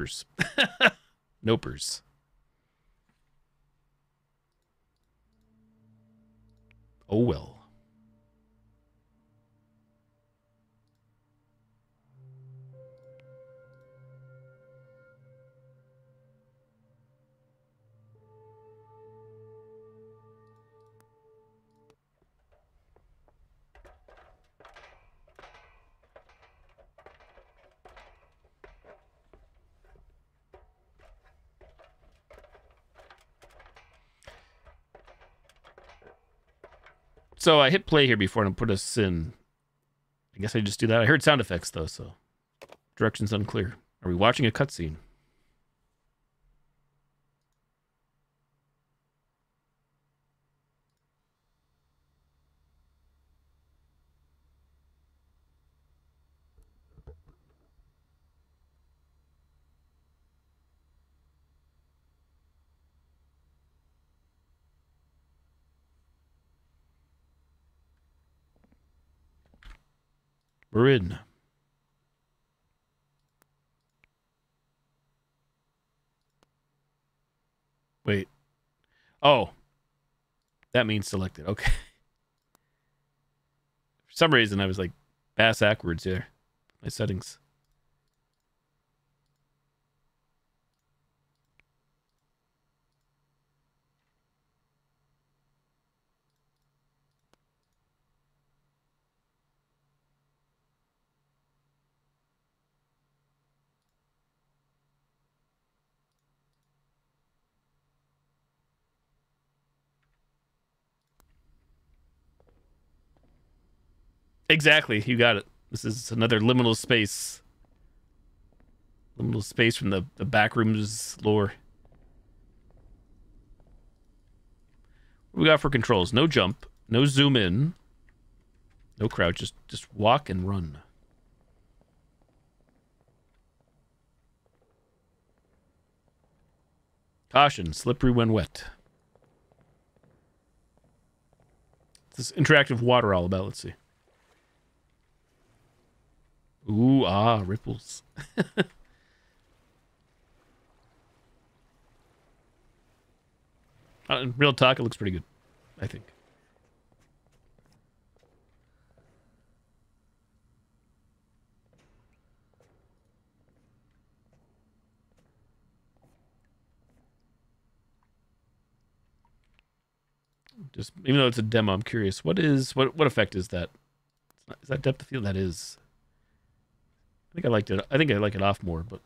Nopers. Nopers. Oh well. So I hit play here before and put us in. I guess I just do that. I heard sound effects though, so directions unclear. Are we watching a cutscene? We're in. Wait. Oh. That means selected. Okay. For some reason, I was like bass backwards here. My settings. Exactly. You got it. This is another liminal space. Liminal space from the, the backrooms lore. What we got for controls? No jump, no zoom in, no crouch, just just walk and run. Caution, slippery when wet. This interactive water all about, let's see. Ooh, ah, ripples. uh, real talk, it looks pretty good, I think. Just even though it's a demo, I'm curious. What is what what effect is that? Is that depth of field? That is. I think I liked it. I think I like it off more, but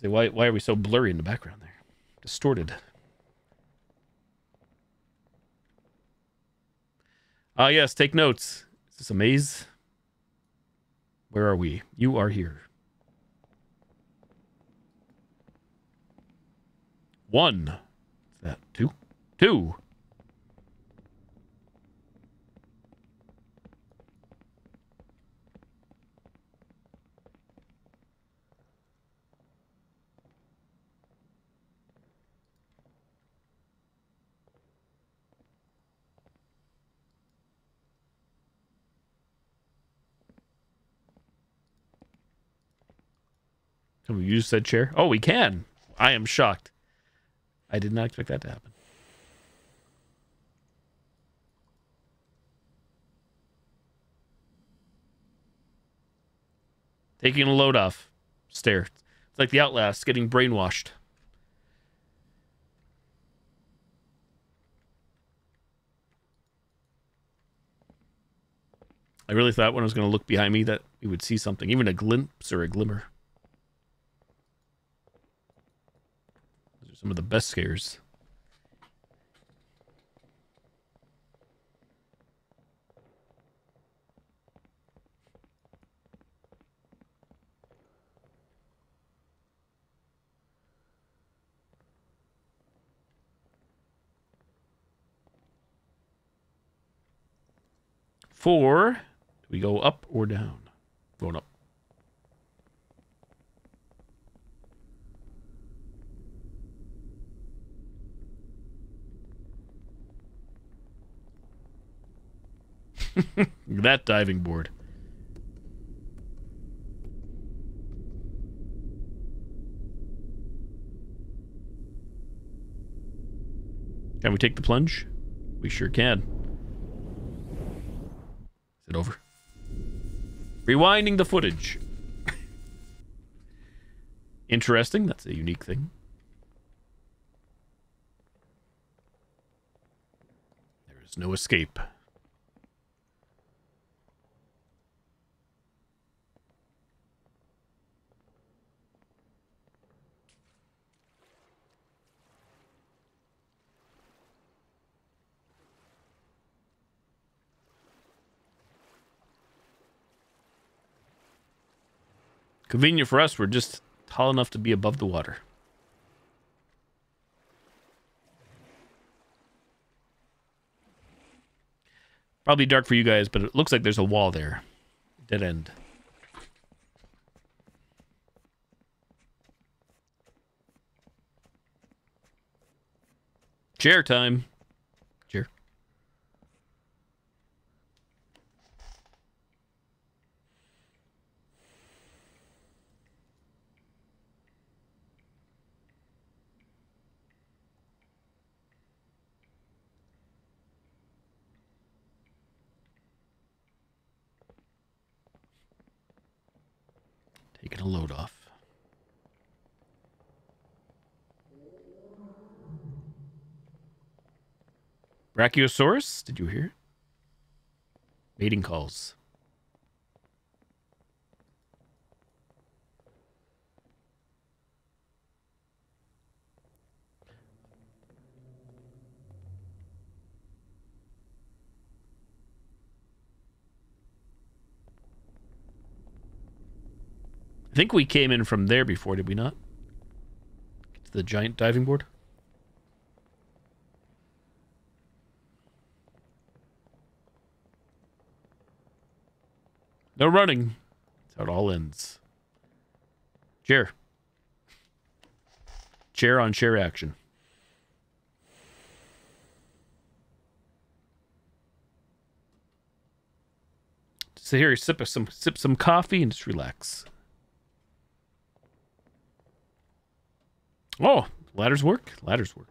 say why why are we so blurry in the background there? Distorted. Ah yes, take notes. Is this a maze? Where are we? You are here. One. Is that two? Two. Can we use said chair? Oh, we can. I am shocked. I did not expect that to happen. Taking a load off. Stare. It's like the Outlast getting brainwashed. I really thought when I was going to look behind me that we would see something, even a glimpse or a glimmer. Those are some of the best scares. Four. Do we go up or down? Going up. that diving board. Can we take the plunge? We sure can. Is it over? Rewinding the footage. Interesting. That's a unique thing. There is no escape. Convenient for us, we're just tall enough to be above the water. Probably dark for you guys, but it looks like there's a wall there. Dead end. Chair time. Chair. Taking a load off. Brachiosaurus, did you hear? Mating calls. I think we came in from there before, did we not? To the giant diving board? No running. That's how it all ends. Chair. Chair on chair action. Sit here, sip some sip some coffee and just relax. Oh, ladders work. Ladders work.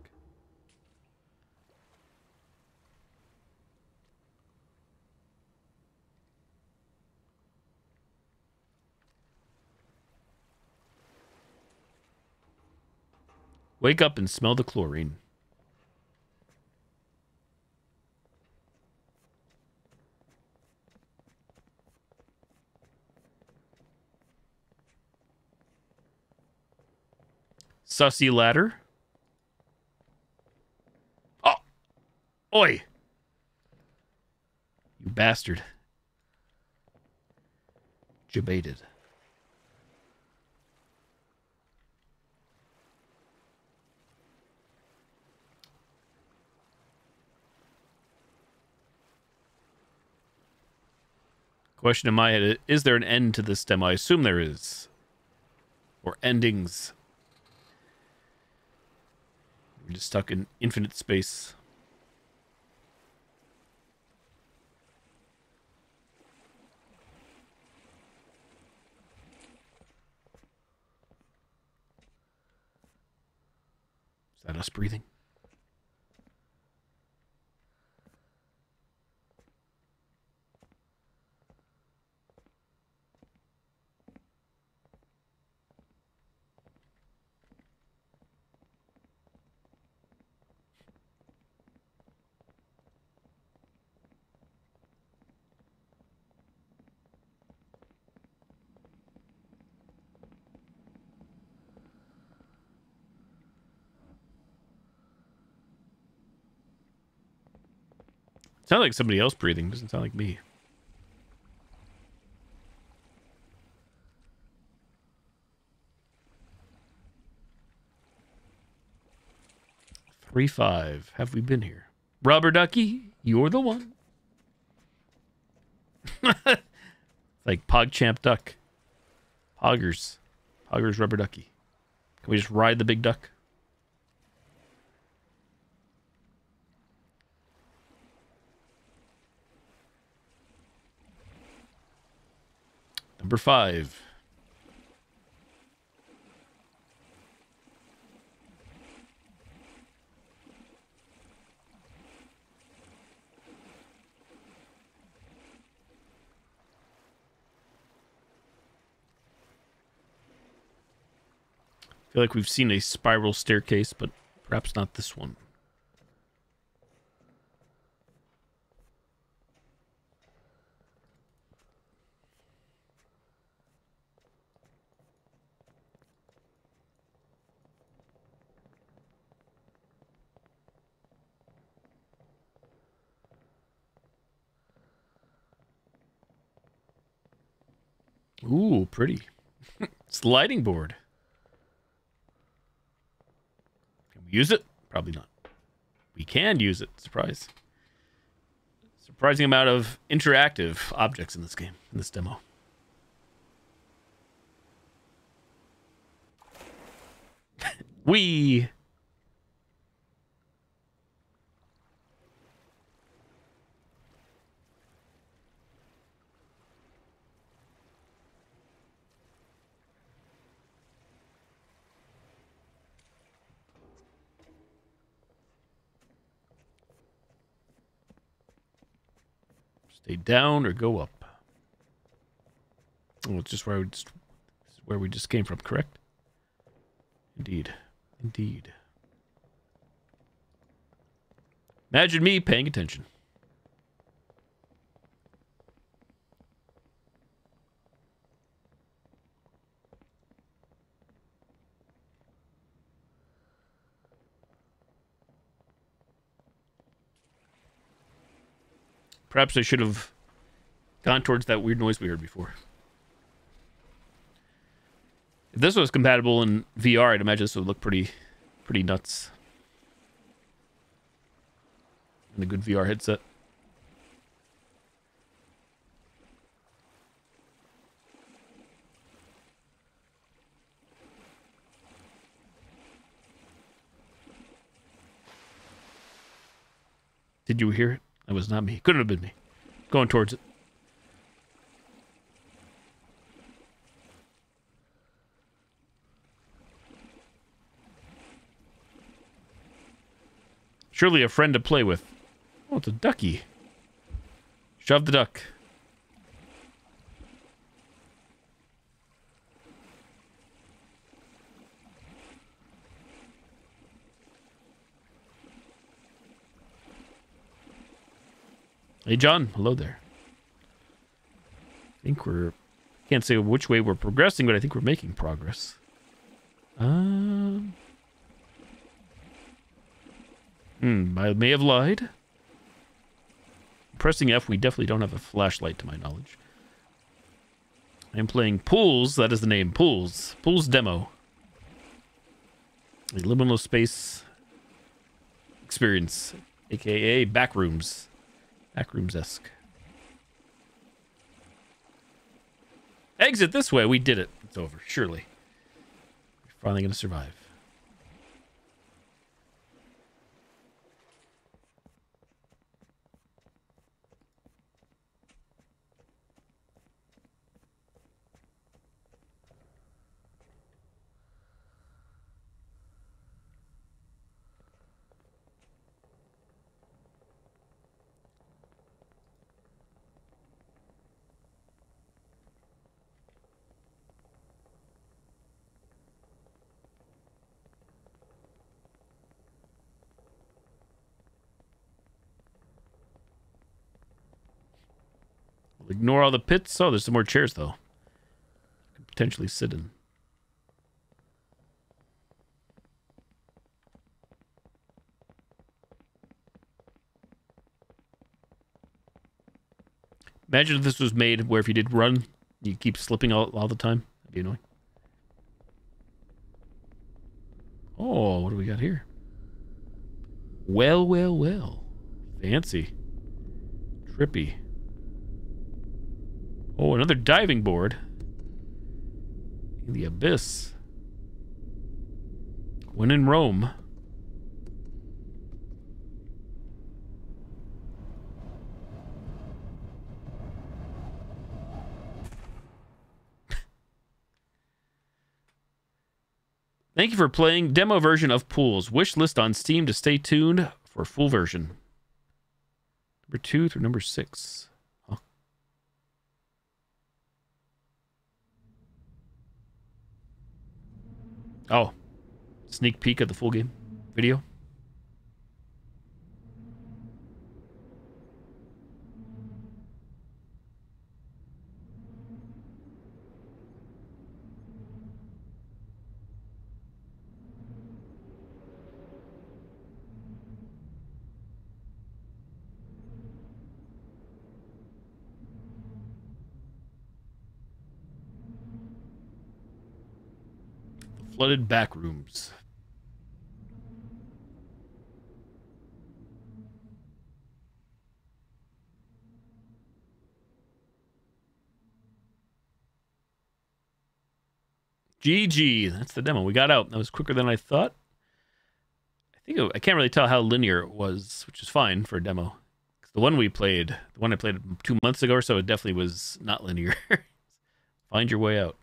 Wake up and smell the chlorine. Sussy ladder. Oh! Oi! You bastard. Debated. Question in my head Is there an end to this demo? I assume there is. Or endings. We're just stuck in infinite space. Is that us breathing? Sound like somebody else breathing. Doesn't sound like me. Three five. Have we been here? Rubber ducky, you're the one. like PogChamp duck. Poggers. Poggers rubber ducky. Can we just ride the big duck? Number five. I feel like we've seen a spiral staircase, but perhaps not this one. Ooh, pretty. Sliding board. Can we use it? Probably not. We can use it. Surprise. Surprising amount of interactive objects in this game, in this demo. we Down or go up. Oh, it's just where we just where we just came from, correct? Indeed. Indeed. Imagine me paying attention. Perhaps I should have gone towards that weird noise we heard before. If this was compatible in VR, I'd imagine this would look pretty, pretty nuts. And a good VR headset. Did you hear it? That was not me. Couldn't have been me. Going towards it. Surely a friend to play with. Oh, it's a ducky. Shove the duck. Hey, John. Hello there. I think we're... Can't say which way we're progressing, but I think we're making progress. Um... Hmm, I may have lied. Pressing F, we definitely don't have a flashlight to my knowledge. I'm playing Pools, that is the name, Pools. Pools Demo. A liminal space experience, aka Backrooms. Backrooms-esque. Exit this way, we did it. It's over, surely. We're finally going to survive. Ignore all the pits. Oh, there's some more chairs, though. Could potentially sit in. Imagine if this was made where if you did run, you keep slipping all, all the time. That'd be annoying. Oh, what do we got here? Well, well, well. Fancy. Trippy. Oh, another diving board. In the abyss. When in Rome. Thank you for playing demo version of Pools. Wish list on Steam to stay tuned for full version. Number two through number six. Oh, sneak peek at the full game video. Flooded back rooms. GG. That's the demo. We got out. That was quicker than I thought. I think it, I can't really tell how linear it was, which is fine for a demo. The one we played, the one I played two months ago or so, it definitely was not linear. Find your way out.